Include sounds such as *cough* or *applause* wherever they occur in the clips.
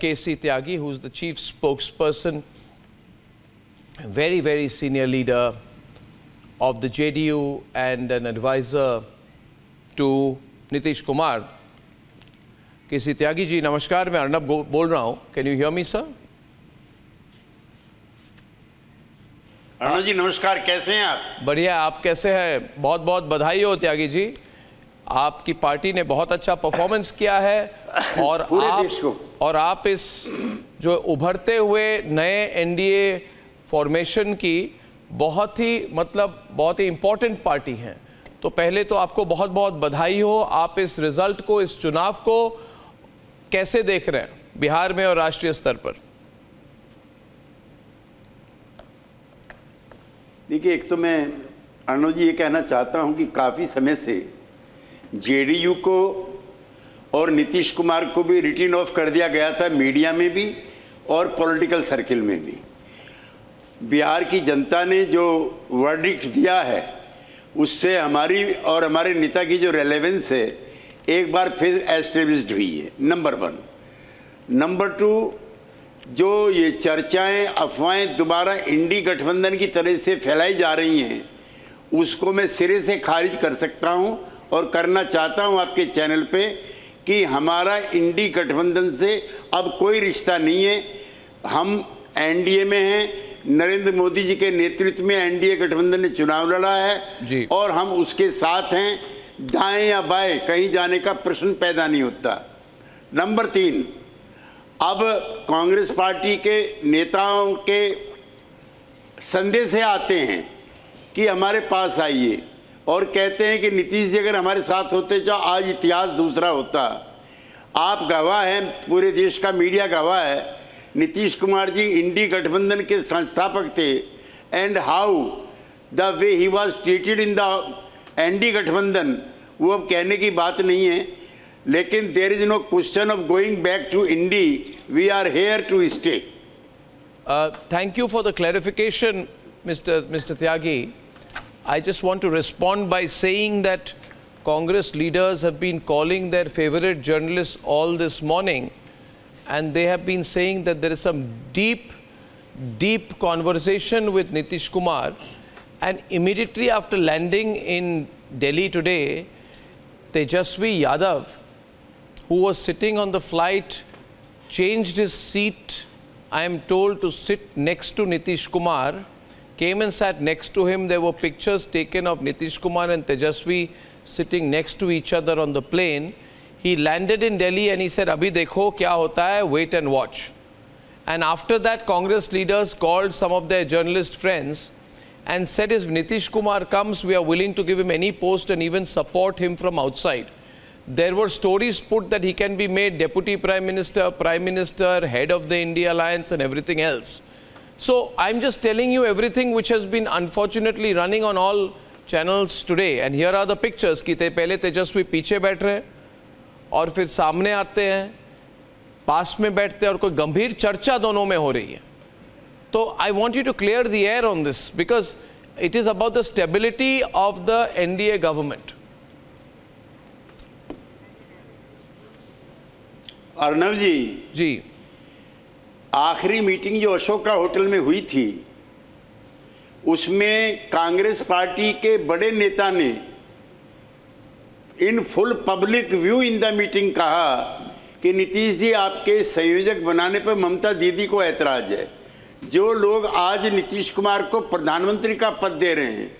K.C. Tyagi, who's the chief spokesperson, very, very senior leader of the JDU and an advisor to Nitish Kumar. K.C. Tyagi ji, namaskar, मैं अर्नब बोल रहा हूँ. Can you hear me, sir? Arnab जी नमस्कार कैसे हैं आप बढ़िया आप कैसे हैं बहुत बहुत बधाई हो त्यागी जी आपकी पार्टी ने बहुत अच्छा परफॉर्मेंस किया है *laughs* और आप और आप इस जो उभरते हुए नए एनडीए फॉर्मेशन की बहुत ही मतलब बहुत ही इंपॉर्टेंट पार्टी हैं। तो पहले तो आपको बहुत बहुत बधाई हो। आप इस रिज़ल्ट को इस चुनाव को कैसे देख रहे हैं बिहार में और राष्ट्रीय स्तर पर? देखिए एक तो मैं अर्णव जी ये कहना चाहता हूँ कि काफ़ी समय से जेडीयू को और नीतीश कुमार को भी रिटिन ऑफ़ कर दिया गया था मीडिया में भी और पॉलिटिकल सर्किल में भी। बिहार की जनता ने जो वर्डिक्ट दिया है, उससे हमारी और हमारे नेता की जो रेलेवेंस है, एक बार फिर एस्टेब्लिश्ड हुई है नंबर वन नंबर टू जो ये चर्चाएँ, अफवाहें दोबारा इंडी गठबंधन की तरह से फैलाई जा रही हैं, उसको मैं सिरे से खारिज कर सकता हूँ। और करना चाहता हूँ आपके चैनल पे कि हमारा इंडी गठबंधन से अब कोई रिश्ता नहीं है। हम एनडीए में हैं नरेंद्र मोदी जी के नेतृत्व में एनडीए गठबंधन ने चुनाव लड़ा है और हम उसके साथ हैं दाएँ या बाएँ कहीं जाने का प्रश्न पैदा नहीं होता। नंबर तीन अब कांग्रेस पार्टी के नेताओं के संदेश आते हैं कि हमारे पास आइए। और कहते हैं कि नीतीश जी अगर हमारे साथ होते तो आज इतिहास दूसरा होता। आप गवाह हैं, पूरे देश का मीडिया गवाह है। नीतीश कुमार जी इंडी गठबंधन के संस्थापक थे। And how the way he was treated in the ND गठबंधन, वो अब कहने की बात नहीं है। लेकिन there is no question of going back to INDI we are here to stay thank you for the clarification mister mister Tyagi I just want to respond by saying that Congress leaders have been calling their favorite journalists all this morning and they have been saying that there is some deep, deep conversation with Nitish Kumar. And immediately after landing in Delhi today, Tejasvi Yadav, who was sitting on the flight, changed his seat, I am told, to sit next to Nitish Kumar came and sat next to him. There were pictures taken of Nitish Kumar and Tejasvi sitting next to each other on the plane. He landed in Delhi and he said, Abhi dekho kya hota hai, wait and watch. And after that, Congress leaders called some of their journalist friends and said, if Nitish Kumar comes, we are willing to give him any post and even support him from outside. There were stories put that he can be made Deputy Prime Minister, Prime Minister, head of the India Alliance and everything else. So I'm just telling you everything which has been unfortunately running on all channels today. And here are the pictures. कि ते पहले तेजस्वी पीछे बैठ रहे हैं और फिर सामने आते हैं पास में बैठते हैं और कोई गंभीर चर्चा दोनों में हो रही है। तो I want you to clear the air on this because it is about the stability of the NDA government Arnav ji ji. आखिरी मीटिंग जो अशोका होटल में हुई थी, उसमें कांग्रेस पार्टी के बड़े नेता ने in full public view in the meeting कहा कि नीतीश जी, आपके संयोजक बनाने पर ममता दीदी को ऐतराज है। जो लोग आज नीतीश कुमार को प्रधानमंत्री का पद दे रहे हैं,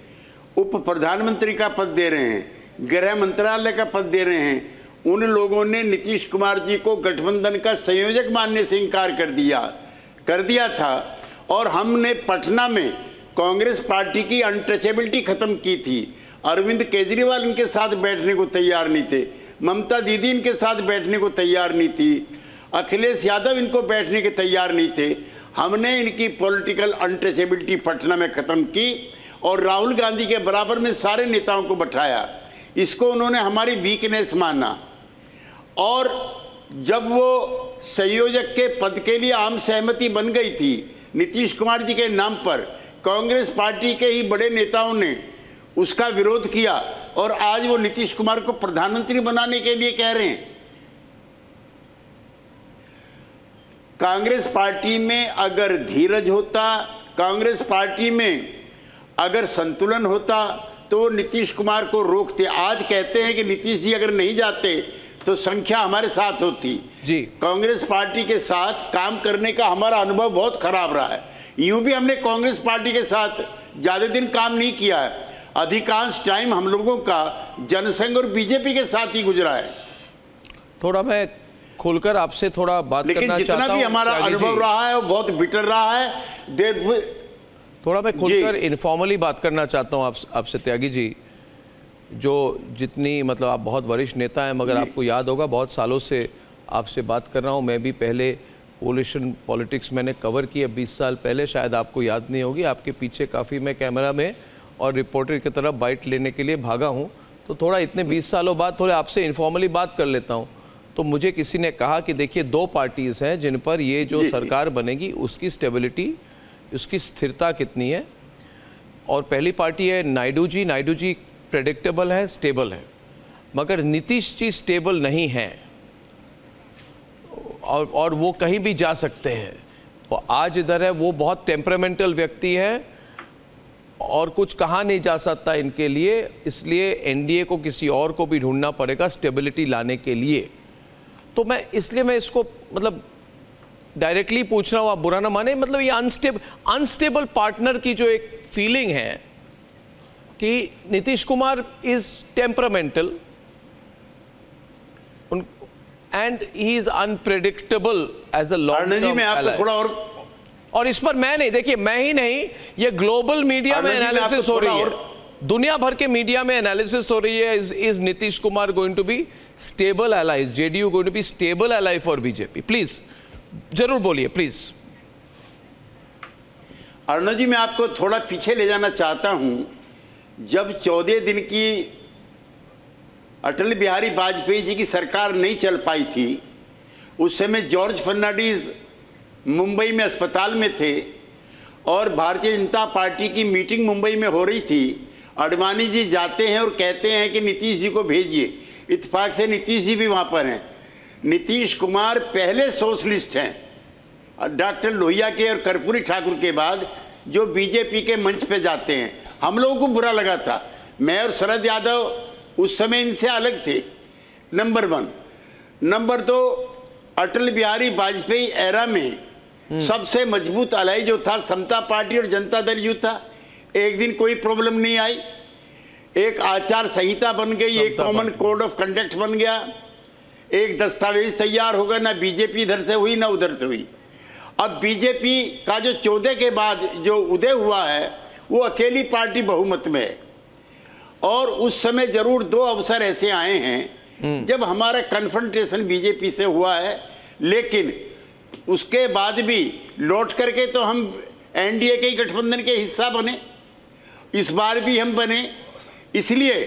उप प्रधानमंत्री का पद दे रहे हैं, गृह मंत्रालय का पद दे रहे हैं उन लोगों ने नीतीश कुमार जी को गठबंधन का संयोजक मानने से इनकार कर दिया कर दिया था और हमने पटना में कांग्रेस पार्टी की अनटचेबिलिटी खत्म की थी। अरविंद केजरीवाल इनके साथ बैठने को तैयार नहीं थे, ममता दीदी इनके साथ बैठने को तैयार नहीं थी, अखिलेश यादव इनको बैठने के तैयार नहीं थे। हमने इनकी पॉलिटिकल अनटचेबिलिटी पटना में ख़त्म की और राहुल गांधी के बराबर में सारे नेताओं को बैठाया। इसको उन्होंने हमारी वीकनेस माना। और जब वो संयोजक के पद के लिए आम सहमति बन गई थी, नीतीश कुमार जी के नाम पर, कांग्रेस पार्टी के ही बड़े नेताओं ने उसका विरोध किया और आज वो नीतीश कुमार को प्रधानमंत्री बनाने के लिए कह रहे हैं। कांग्रेस पार्टी में अगर धीरज होता, कांग्रेस पार्टी में अगर संतुलन होता तो नीतीश कुमार को रोकते। आज कहते हैं कि नीतीश जी अगर नहीं जाते तो संख्या हमारे साथ होती। जी। कांग्रेस पार्टी के साथ काम करने का हमारा अनुभव बहुत खराब रहा है। यूँ भी हमने कांग्रेस पार्टी के साथ ज़्यादा दिन काम नहीं किया है। अधिकांश टाइम हम लोगों का जनसंघ और बीजेपी के साथ ही गुजरा है। थोड़ा मैं खुलकर आपसे थोड़ा बात लेकिन करना जितना चाहता भी हमारा अनुभव रहा है वो बहुत बिटर रहा है। देर थोड़ा मैं खुलकर इनफॉर्मली बात करना चाहता हूँ आप आपसे त्यागी जी। जो जितनी मतलब आप बहुत वरिष्ठ नेता हैं मगर आपको याद होगा बहुत सालों से आपसे बात कर रहा हूँ। मैं भी पहले पोलिशन पॉलिटिक्स मैंने कवर किया 20 साल पहले शायद आपको याद नहीं होगी। आपके पीछे काफ़ी मैं कैमरा में और रिपोर्टर की तरफ़ बाइट लेने के लिए भागा हूँ। तो थोड़ा इतने 20 सालों बाद थोड़े आपसे इन्फॉर्मली बात कर लेता हूँ। तो मुझे किसी ने कहा कि देखिए दो पार्टीज़ हैं जिन पर ये जी। सरकार बनेगी उसकी स्टेबिलिटी उसकी स्थिरता कितनी है? और पहली पार्टी है नायडू जी। नायडू जी प्रेडिक्टेबल है स्टेबल है। मगर नीतीश जी स्टेबल नहीं है। और और वो कहीं भी जा सकते हैं। और आज इधर है, वो बहुत टेम्परामेंटल व्यक्ति है और कुछ कहा नहीं जा सकता इनके लिए। इसलिए एनडीए को किसी और को भी ढूंढना पड़ेगा स्टेबिलिटी लाने के लिए। तो मैं, इसलिए मैं इसको मतलब डायरेक्टली पूछ रहा हूँ, आप बुरा ना माने मतलब ये अनस्टेबल अनस्टेबल पार्टनर की जो एक फीलिंग है कि Nitish Kumar is temperamental and he is unpredictable as a long मैं आपको थोड़ा और और इस पर मैं नहीं देखिए मैं ही नहीं ये ग्लोबल मीडिया में एनालिसिस हो रही है। दुनिया भर के मीडिया में एनालिसिस हो रही है is is Nitish Kumar going to be stable allies JDU going to be stable ally for BJP please ज़रूर बोलिए प्लीज़ अरुण जी मैं आपको थोड़ा पीछे ले जाना चाहता हूँ। जब चौदह दिन की अटल बिहारी वाजपेयी जी की सरकार नहीं चल पाई थी, उस समय जॉर्ज फर्नांडिस मुंबई में अस्पताल में थे और भारतीय जनता पार्टी की मीटिंग मुंबई में हो रही थी। अडवाणी जी जाते हैं और कहते हैं कि नीतीश जी को भेजिए। इतफाक से नीतीश जी भी वहाँ पर हैं। नीतीश कुमार पहले सोशलिस्ट हैं। डॉक्टर लोहिया के और कर्पूरी ठाकुर के बाद जो बीजेपी के मंच पे जाते हैं। हम लोगों को बुरा लगा था। मैं और शरद यादव उस समय इनसे अलग थे। नंबर वन नंबर दो अटल बिहारी वाजपेयी एरा में सबसे मज़बूत अलाई जो था समता पार्टी और जनता दल यू था। एक दिन कोई प्रॉब्लम नहीं आई। एक आचार संहिता बन गई एक कॉमन कोड ऑफ़ कंडक्ट बन गया। एक दस्तावेज़ तैयार हो गया ना बीजेपी इधर से हुई ना उधर से हुई। अब बीजेपी का जो चौदह के बाद जो उदय हुआ है वो अकेली पार्टी बहुमत में है। और उस समय ज़रूर दो अवसर ऐसे आए हैं जब हमारा कन्फ्रंटेशन बीजेपी से हुआ है लेकिन उसके बाद भी लौट करके तो हम एनडीए के गठबंधन के हिस्सा बने। इस बार भी हम बने। इसलिए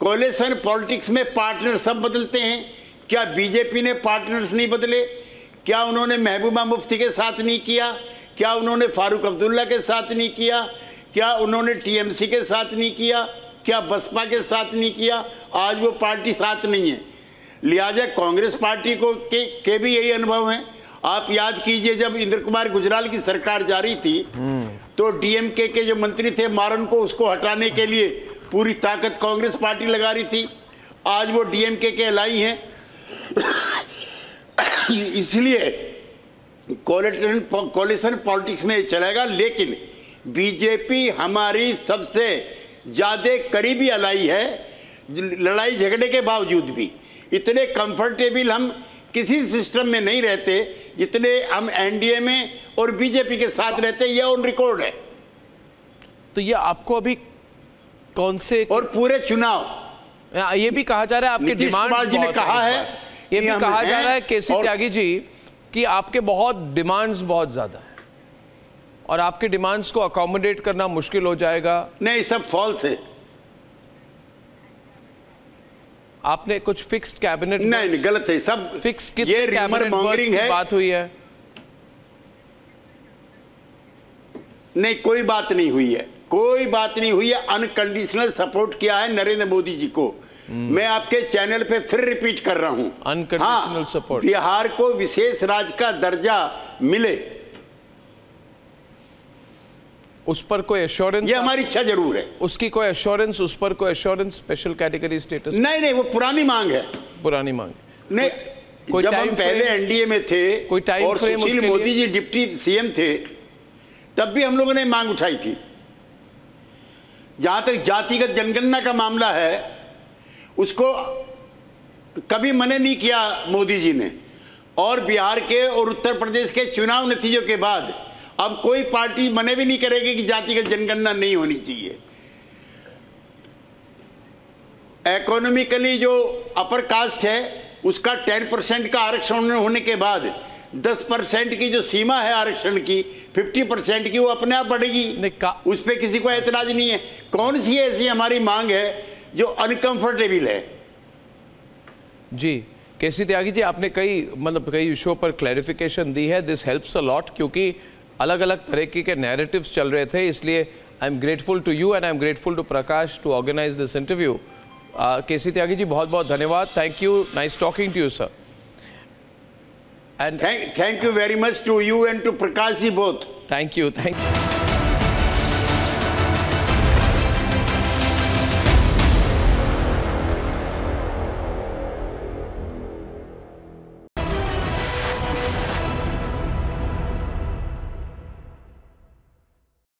कोलेशन पॉलिटिक्स में पार्टनर सब बदलते हैं। क्या बीजेपी ने पार्टनर्स नहीं बदले? क्या उन्होंने महबूबा मुफ्ती के साथ नहीं किया? क्या उन्होंने फारूक अब्दुल्ला के साथ नहीं किया? क्या उन्होंने टीएमसी के साथ नहीं किया? क्या बसपा के साथ नहीं किया? आज वो पार्टी साथ नहीं है। लिहाजा कांग्रेस पार्टी को के, के भी यही अनुभव है। आप याद कीजिए जब इंद्र कुमार गुजराल की सरकार जारी थी तो डीएमके के जो मंत्री थे मारन को उसको हटाने के लिए पूरी ताकत कांग्रेस पार्टी लगा रही थी। आज वो डीएमके के लाई हैं। *coughs* इसलिए कोलिशन पॉलिटिक्स में चलेगा लेकिन बीजेपी हमारी सबसे ज़्यादा करीबी अलाई है लड़ाई झगड़े के बावजूद भी। इतने कंफर्टेबल हम किसी सिस्टम में नहीं रहते जितने हम एनडीए में और बीजेपी के साथ रहते यह ऑन रिकॉर्ड है। तो ये आपको अभी कौन से और पूरे चुनाव। हाँ, ये भी कहा जा रहा है आपके डिमांड जी ने कहा है ये भी कहा जा रहा है केसी त्यागी जी कि आपके बहुत डिमांड्स बहुत ज़्यादा है। और आपके डिमांड्स को अकोमोडेट करना मुश्किल हो जाएगा। नहीं सब फॉल्स है। आपने कुछ फिक्स्ड कैबिनेट नहीं नहीं गलत है। सब फिक्स कितने कैबिनेट मॉन्गरिंग की है। बात हुई है। नहीं कोई बात नहीं हुई है। कोई बात नहीं हुई है। अनकंडीशनल सपोर्ट किया है नरेंद्र मोदी जी को। मैं आपके चैनल पे फिर रिपीट कर रहा हूँ Unconditional support. बिहार को विशेष राज्य का दर्जा मिले। उस पर कोई एश्योरेंस ये हमारी इच्छा ज़रूर है। उसकी कोई एश्योरेंस उस पर कोई एश्योरेंस स्पेशल कैटेगरी स्टेटस नहीं नहीं वो पुरानी मांग है। पुरानी मांग। नहीं कोई जब हम पहले एनडीए में थे कोई time और frame Sushil Modi ji deputy CM थे तब भी हम लोगों ने मांग उठाई थी। जहाँ तक जातिगत जनगणना का मामला है उसको कभी मने नहीं किया मोदी जी ने। और बिहार के और उत्तर प्रदेश के चुनाव नतीजों के बाद अब कोई पार्टी मने भी नहीं करेगी कि जातिगत जनगणना नहीं होनी चाहिए। इकोनॉमिकली जो अपर कास्ट है उसका 10 परसेंट का आरक्षण होने के बाद 10 परसेंट की जो सीमा है आरक्षण की 50 परसेंट की वो अपने आप बढ़ेगी। उस पर किसी को ऐतराज नहीं है। कौन सी ऐसी हमारी मांग है जो अनकंफर्टेबल है? जी केसी त्यागी जी आपने कई मतलब कई इशू पर क्लैरिफिकेशन दी है। दिस हेल्प्स अ लॉट क्योंकि अलग अलग तरीके के नैरेटिव्स चल रहे थे इसलिए I am grateful to you and I am grateful to Prakash to organise this interview K C Tyagi ji बहुत बहुत धन्यवाद। Thank you nice talking to you sir and thank thank you very much to you and to Prakash ji both thank you thank